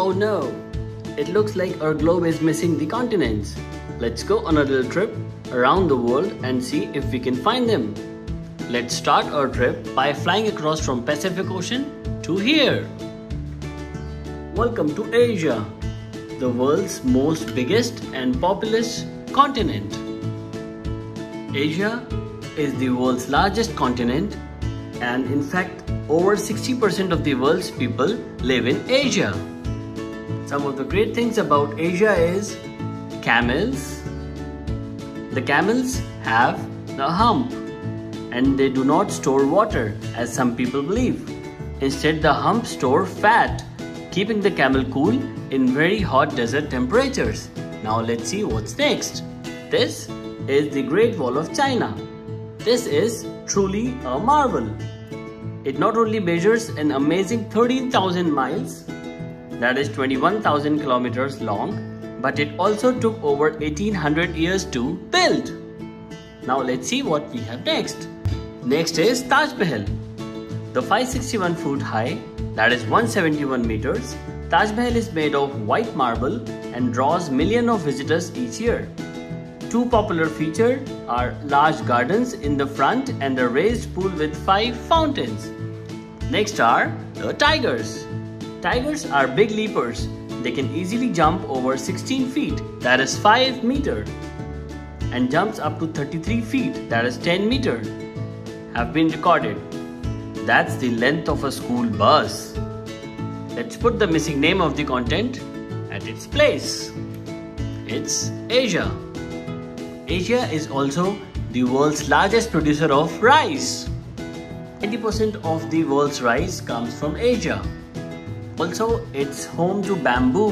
Oh no, it looks like our globe is missing the continents. Let's go on a little trip around the world and see if we can find them. Let's start our trip by flying across from Pacific Ocean to here. Welcome to Asia, the world's most biggest and populous continent. Asia is the world's largest continent and in fact over 60% of the world's people live in Asia. Some of the great things about Asia is camels. The camels have the hump and they do not store water as some people believe. Instead the hump store fat keeping the camel cool in very hot desert temperatures. Now let's see what's next. This is the Great Wall of China. This is truly a marvel. It not only measures an amazing 13,000 miles, that is 21,000 kilometers long, but it also took over 1800 years to build. Now let's see what we have next. Next is Taj Mahal. The 561 foot high, that is 171 meters, Taj Mahal is made of white marble and draws millions of visitors each year. Two popular features are large gardens in the front and a raised pool with five fountains. Next are the tigers. Tigers are big leapers. They can easily jump over 16 feet, that is 5 meter, and jumps up to 33 feet, that is 10 meter, have been recorded. That's the length of a school bus. Let's put the missing name of the content at its place. It's Asia. Asia is also the world's largest producer of rice. 80% of the world's rice comes from Asia. Also, it's home to bamboo,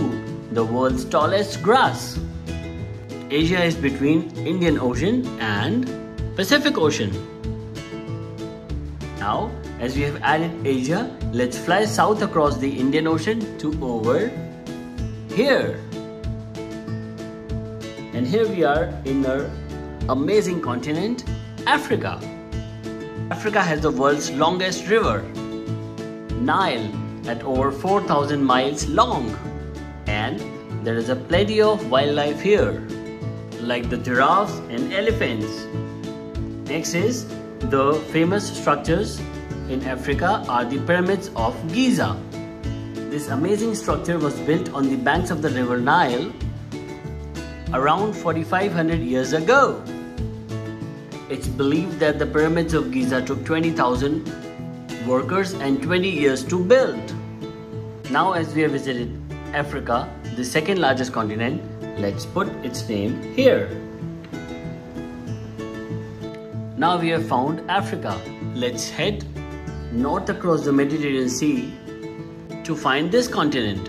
the world's tallest grass. Asia is between Indian Ocean and Pacific Ocean. Now, as we have added Asia, let's fly south across the Indian Ocean to over here. And here we are in our amazing continent, Africa. Africa has the world's longest river, Nile, at over 4,000 miles long. And there is a plenty of wildlife here, like the giraffes and elephants. Next is the famous structures in Africa are the pyramids of Giza. This amazing structure was built on the banks of the river Nile around 4500 years ago. It's believed that the pyramids of Giza took 20,000 workers and 20 years to build. Now as we have visited Africa, the second largest continent, let's put its name here. Now we have found Africa. Let's head north across the Mediterranean Sea to find this continent.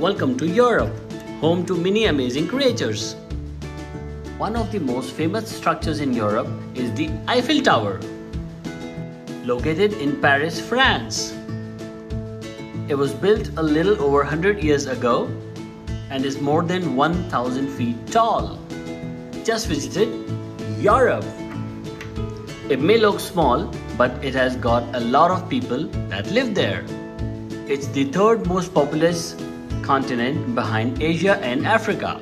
Welcome to Europe home to many amazing creatures. One of the most famous structures in Europe is the Eiffel Tower, located in Paris, France. It was built a little over 100 years ago and is more than 1000 feet tall. Just visited Europe. It may look small, but it has got a lot of people that live there. It's the third most populous continent behind Asia and Africa.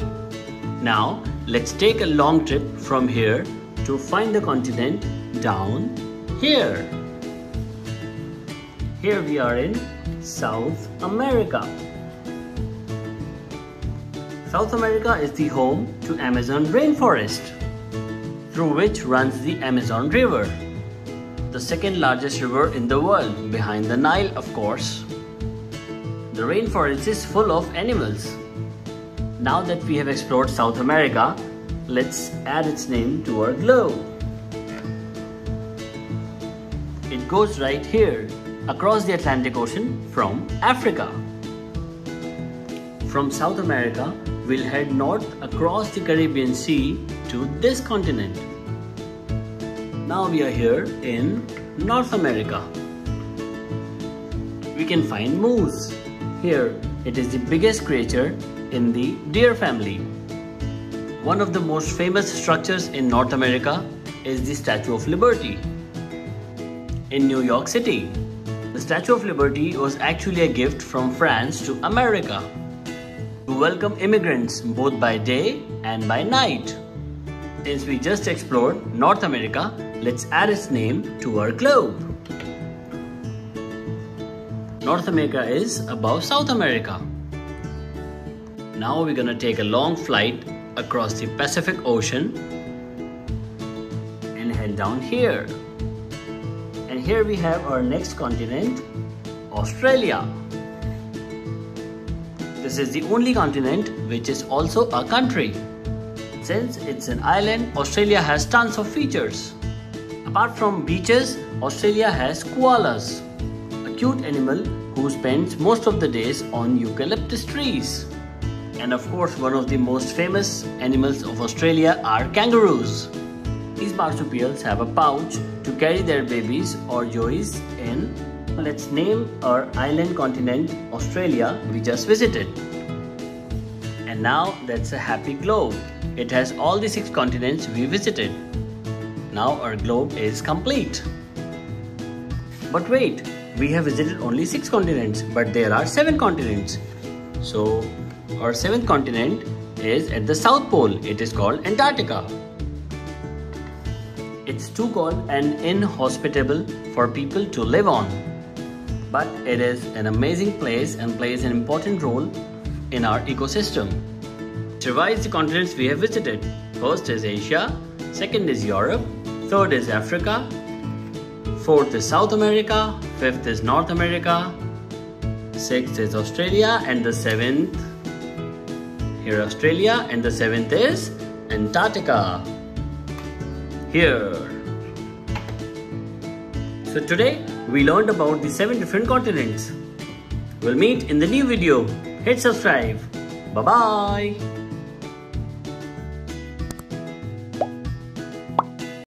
Now, let's take a long trip from here to find the continent down here. Here we are in South America. South America is the home to Amazon rainforest, through which runs the Amazon River, the second largest river in the world behind the Nile of course. The rainforest is full of animals. Now that we have explored South America, let's add its name to our globe. It goes right here, across the Atlantic Ocean from Africa. From South America, we'll head north across the Caribbean Sea to this continent. Now we are here in North America. We can find moose. Here, it is the biggest creature in the deer family. One of the most famous structures in North America is the Statue of Liberty in New York City. The Statue of Liberty was actually a gift from France to America to welcome immigrants both by day and by night. Since we just explored North America, let's add its name to our globe. North America is above South America. Now we're gonna take a long flight across the Pacific Ocean and head down here. And here we have our next continent, Australia. This is the only continent which is also a country. Since it's an island, Australia has tons of features. Apart from beaches, Australia has koalas, a cute animal who spends most of the days on eucalyptus trees. And of course, one of the most famous animals of Australia are kangaroos. These marsupials have a pouch to carry their babies or joeys in. Let's name our island continent Australia we just visited. And now that's a happy globe. It has all the six continents we visited. Now our globe is complete. But wait, we have visited only six continents, but there are seven continents. So our seventh continent is at the South Pole. It is called Antarctica. It's too cold and inhospitable for people to live on. But it is an amazing place and plays an important role in our ecosystem. Revise the continents we have visited. First is Asia, second is Europe, third is Africa, fourth is South America, fifth is North America, sixth is Australia, and the seventh here Australia, and the seventh is Antarctica. Here. So today we learned about the seven different continents. We'll meet in the new video. Hit subscribe. Bye bye.